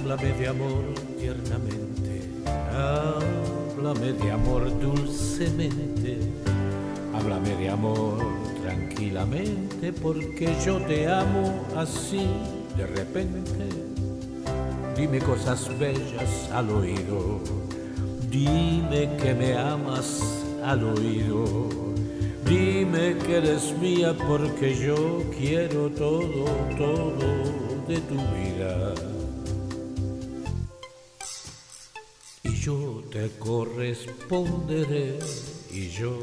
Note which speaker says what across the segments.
Speaker 1: Háblame de amor tiernamente, háblame de amor dulcemente, háblame de amor tranquilamente, porque yo te amo así de repente. Dime cosas bellas al oído, dime que me amas al oído, dime que eres mía porque yo quiero todo, todo de tu vida. Yo te corresponderé y yo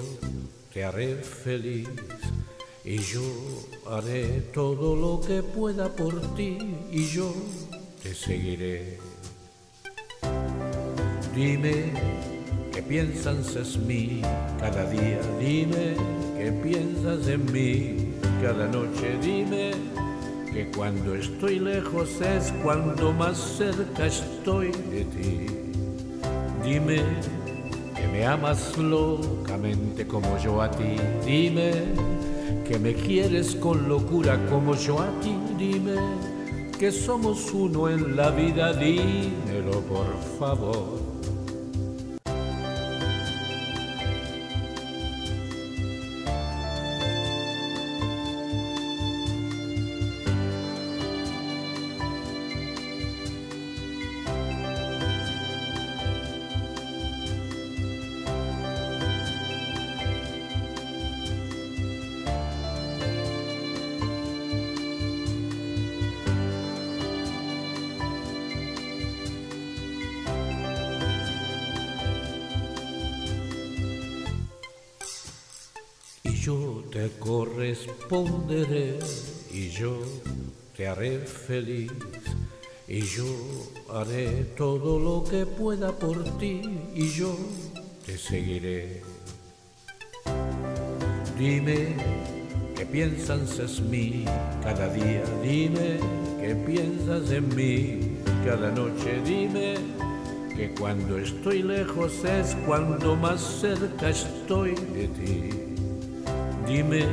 Speaker 1: te haré feliz y yo haré todo lo que pueda por ti y yo te seguiré. Dime qué piensas en mí cada día, dime qué piensas en mí cada noche, dime que cuando estoy lejos es cuando más cerca estoy de ti. Dime que me amas locamente como yo a ti. Dime que me quieres con locura como yo a ti. Dime que somos uno en la vida. Dímelo por favor. Yo te corresponderé y yo te haré feliz y yo haré todo lo que pueda por ti y yo te seguiré. Dime qué piensas en mí cada día, dime qué piensas en mí cada noche, dime que cuando estoy lejos es cuando más cerca estoy de ti. Dime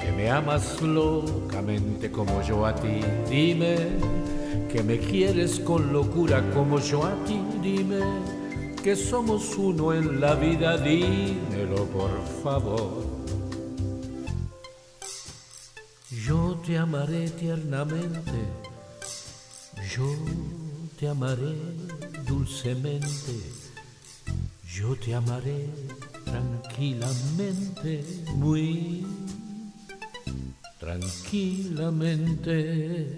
Speaker 1: que me amas locamente como yo a ti. Dime que me quieres con locura como yo a ti. Dime que somos uno en la vida. Dímelo por favor. Yo te amaré tiernamente. Yo te amaré dulcemente. Yo te amaré tranquilamente, muy tranquilamente.